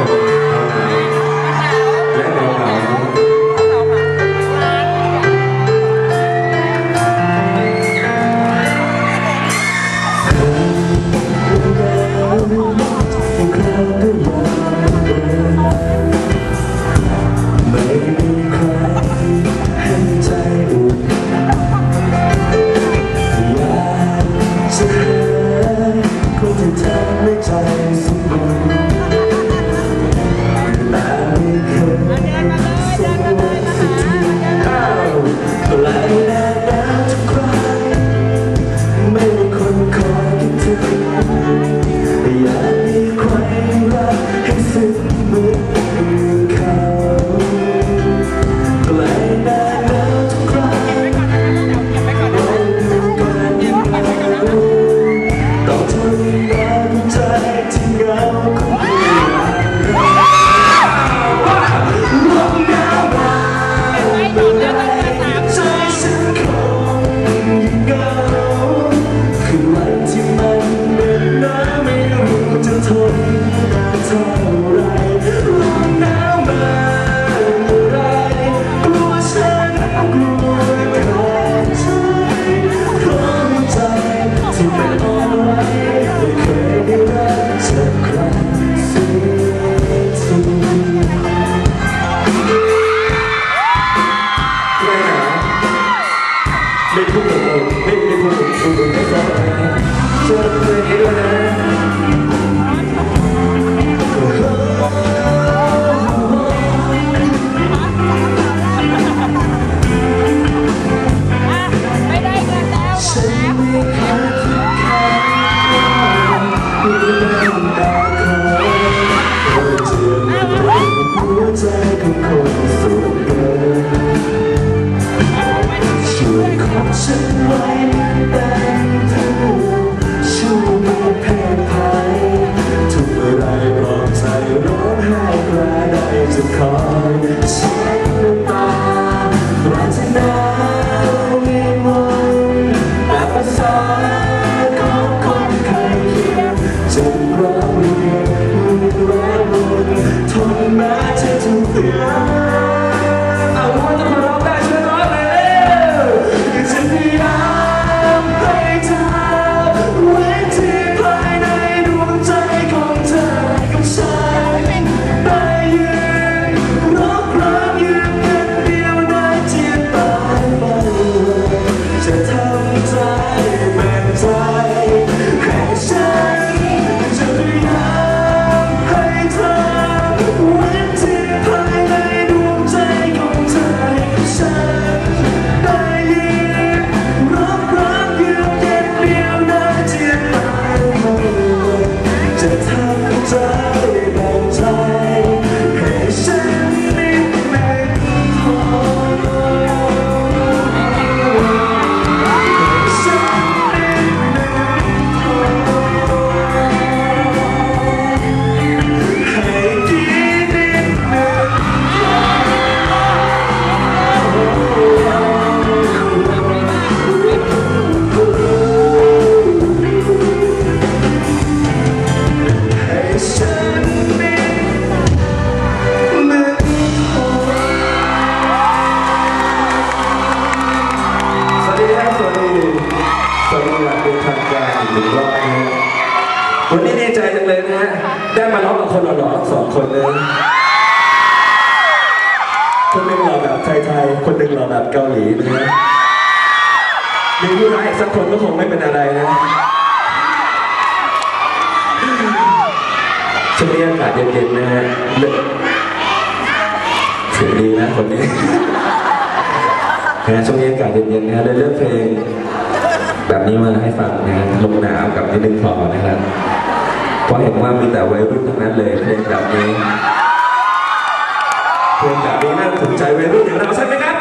Obrigado. ไม่พูดกับเราไม่ไม่พูดกับ จ เลยนะฮะ ได้มาร้องกับคนหล่อๆทั้งสองคนเลย คนหนึ่งหล่อแบบไทยๆ คนหนึ่งหล่อแบบเกาหลีนะฮะมีผู้ร้ายอีกสักคนก็คงไม่เป็นอะไรนะช่วงนี้อากาศเย็นๆนะฮะเลือกเสียงดีนะคนนี้นะฮะช่วงนี้อากาศเย็นๆนะฮะเลยเลือกเพลง แบบนี้มาให้ฟังนะฮะลมหนาวกับนิดนึงพอนะครับ เพราะเห็นว่ามีแต่วัยรุ่นทั้งนั้นเลยเพลงแบบนี้เพลงแบบนี้น่าถูกใจวัยรุ่นอย่างเราใช่ไหมครับ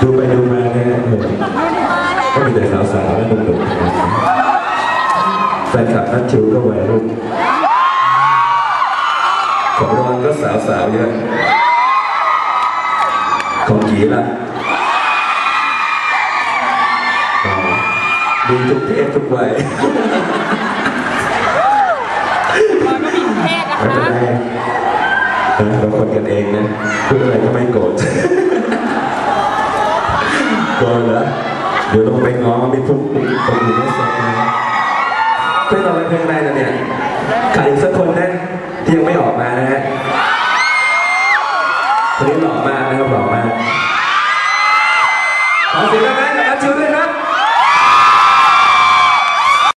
ดูไปดูมาเนี่ยก็มีแต่สาวๆและหนุ่มๆแฟนคลับนัททิวก็วัยรุ่นของรอนก็สาวๆเยอะของกีล่ะ ดีทุกเพศทุกวัยเพศนะไม่เป็นคะไรเออเราคนกันเองนะพูดอะไรก็ไม่โกรธโกรธเหรอเดี๋ยวลงไปง้อไม่พูดคนอื่นไม่สนนะเพลงเราเป็นเพลงอะไรนะเนี่ยขาดอีกสักคนนะที่ยังไม่ออกมานะฮะคนนี้หล่อมากนะครับหล่อมาก